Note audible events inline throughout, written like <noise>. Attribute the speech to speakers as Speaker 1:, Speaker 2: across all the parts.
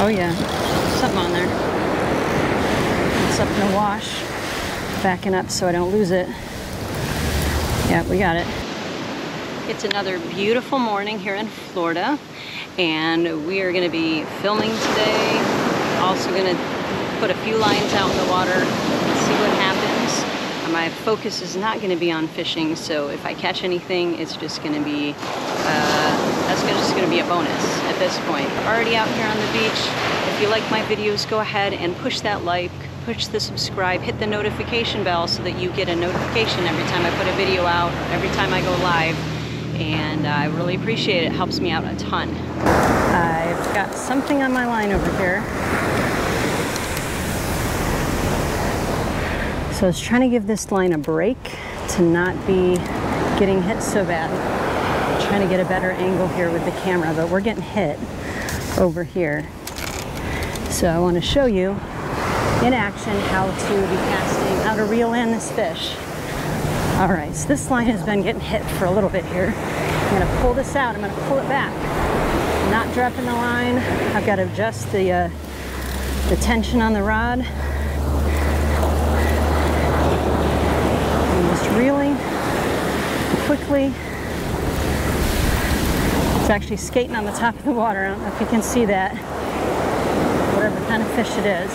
Speaker 1: Oh yeah, something on there. It's up in the wash. Backing up so I don't lose it. Yeah, we got it. It's another beautiful morning here in Florida and we are going to be filming today. Also going to put a few lines out in the water and see what happens. My focus is not going to be on fishing, so if I catch anything, it's just going to be, uh, that's just to be a bonus at this point. Already out here on the beach. If you like my videos, go ahead and push that like, push the subscribe, hit the notification bell so that you get a notification every time I put a video out, every time I go live and I really appreciate it. It helps me out a ton. I've got something on my line over here. So I was trying to give this line a break to not be getting hit so bad. I'm trying to get a better angle here with the camera, but we're getting hit over here. So I want to show you in action how to be casting, how to reel in this fish. All right, so this line has been getting hit for a little bit here. I'm gonna pull this out, I'm gonna pull it back. Not dropping the line. I've got to adjust the, uh, the tension on the rod. I'm just reeling quickly. Actually skating on the top of the water. I don't know if you can see that. Whatever kind of fish it is.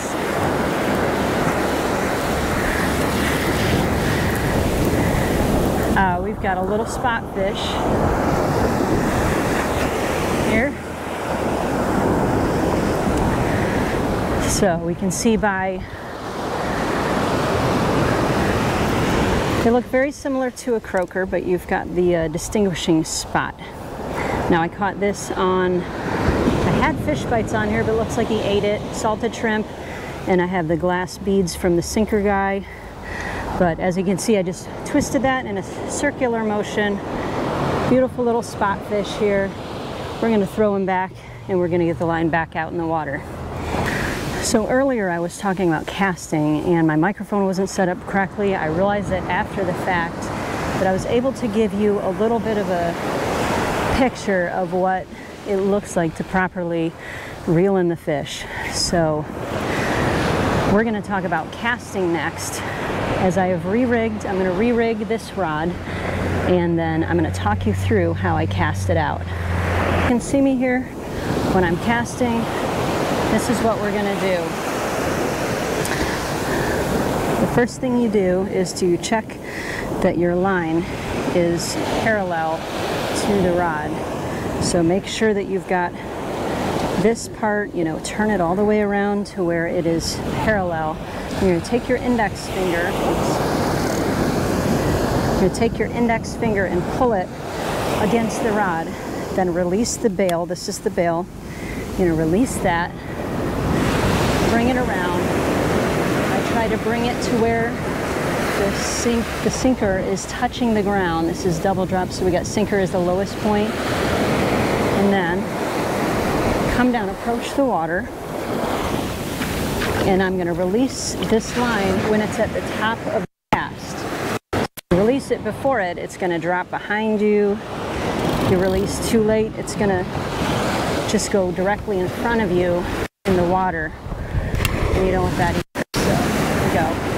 Speaker 1: Uh, we've got a little spot fish here. So we can see by, they look very similar to a croaker, but you've got the uh, distinguishing spot. Now I caught this on, I had Fishbites on here, but looks like he ate it, salted shrimp, and I have the glass beads from the sinker guy but as you can see, I just twisted that in a circular motion. Beautiful little spot fish here. We're gonna throw him back and we're gonna get the line back out in the water. So earlier I was talking about casting and my microphone wasn't set up correctly. I realized that after the fact that I was able to give you a little bit of a picture of what it looks like to properly reel in the fish. So we're gonna talk about casting next as I have re-rigged, I'm going to re-rig this rod and then I'm going to talk you through how I cast it out. You can see me here when I'm casting. This is what we're going to do. The first thing you do is to check that your line is parallel to the rod. So make sure that you've got this part, you know, turn it all the way around to where it is parallel you're going to take your index finger, you're going to take your index finger and pull it against the rod. Then release the bail. This is the bail. You're going to release that, bring it around. I try to bring it to where the, sink, the sinker is touching the ground. This is double drop, so we got sinker is the lowest point. And then come down, approach the water and I'm going to release this line when it's at the top of the cast. Release it before it, it's going to drop behind you. If you release too late, it's going to just go directly in front of you in the water. And you don't want that either. So here we go.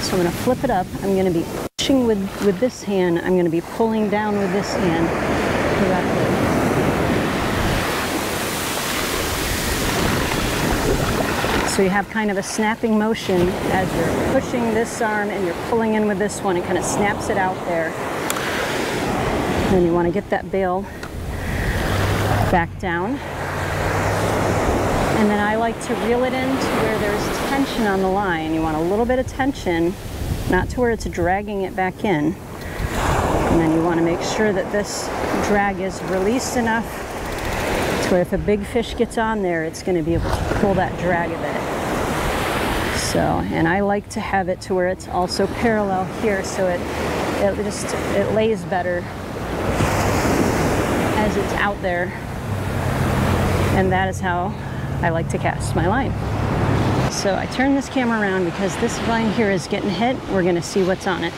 Speaker 1: So I'm going to flip it up. I'm going to be pushing with, with this hand. I'm going to be pulling down with this hand. So you have kind of a snapping motion as you're pushing this arm and you're pulling in with this one. It kind of snaps it out there. And you want to get that bail back down. And then I like to reel it in to where there's tension on the line. You want a little bit of tension, not to where it's dragging it back in. And then you want to make sure that this drag is released enough to where if a big fish gets on there, it's going to be able to pull that drag of it. So, and I like to have it to where it's also parallel here so it, it just, it lays better as it's out there. And that is how I like to cast my line. So I turn this camera around because this line here is getting hit. We're gonna see what's on it.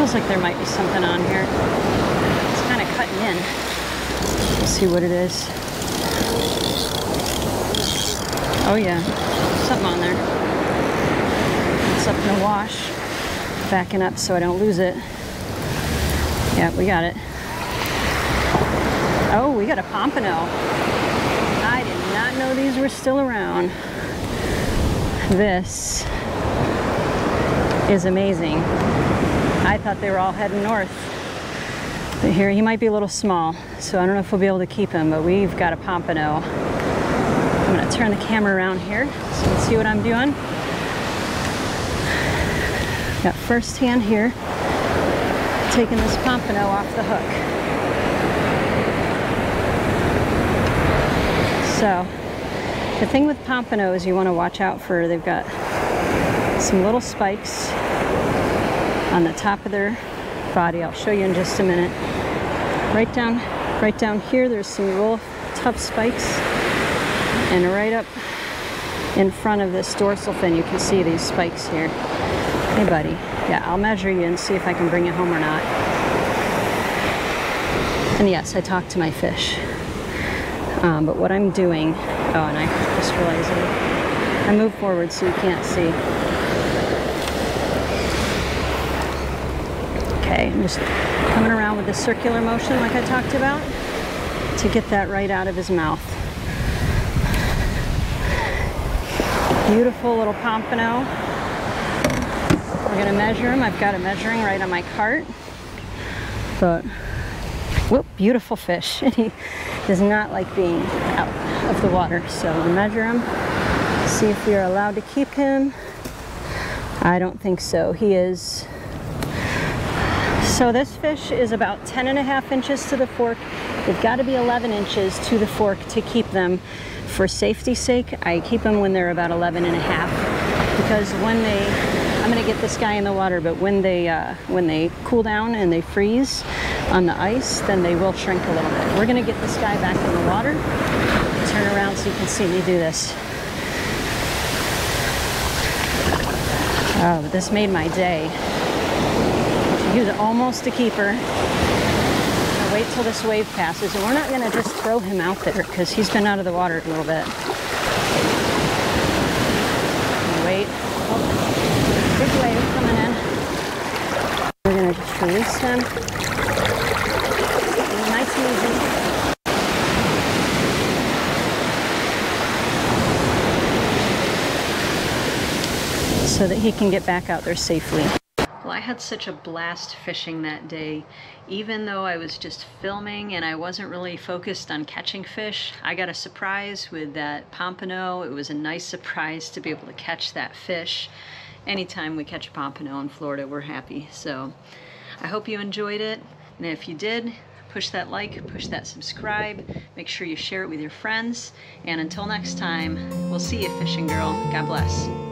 Speaker 1: Looks like there might be something on here. It's kind of cutting in. Let's see what it is. Oh yeah, something on there. In the wash. Backing up so I don't lose it. Yeah, we got it. Oh, we got a pompano. I did not know these were still around. This is amazing. I thought they were all heading north. But here, he might be a little small, so I don't know if we'll be able to keep him, but we've got a pompano. I'm gonna turn the camera around here so you can see what I'm doing. Got first hand here, taking this pompano off the hook. So, the thing with pompanos you want to watch out for, they've got some little spikes on the top of their body. I'll show you in just a minute. Right down, right down here, there's some real tough spikes. And right up in front of this dorsal fin, you can see these spikes here. Hey buddy, yeah, I'll measure you and see if I can bring you home or not. And yes, I talked to my fish. Um, but what I'm doing, oh, and I just realized it. I move forward so you can't see. Okay, I'm just coming around with the circular motion like I talked about to get that right out of his mouth. Beautiful little pompano. We're gonna measure him. I've got a measuring right on my cart. But, whoop, beautiful fish. And <laughs> he does not like being out of the water. So we measure him, see if we are allowed to keep him. I don't think so. He is, so this fish is about 10 and a half inches to the fork. They've got to be 11 inches to the fork to keep them. For safety's sake, I keep them when they're about 11 and a half because when they, I'm gonna get this guy in the water, but when they, uh, when they cool down and they freeze, on the ice, then they will shrink a little bit. We're gonna get this guy back in the water. Turn around so you can see me do this. Oh, this made my day. He was almost a keeper. I'll wait till this wave passes, and we're not gonna just throw him out there because he's been out of the water a little bit. Wait. Oh, big wave coming in. We're gonna just release him. so that he can get back out there safely. Well, I had such a blast fishing that day. Even though I was just filming and I wasn't really focused on catching fish, I got a surprise with that pompano. It was a nice surprise to be able to catch that fish. Anytime we catch a pompano in Florida, we're happy. So I hope you enjoyed it. And if you did, push that like, push that subscribe, make sure you share it with your friends. And until next time, we'll see you, Fishin' Girl. God bless.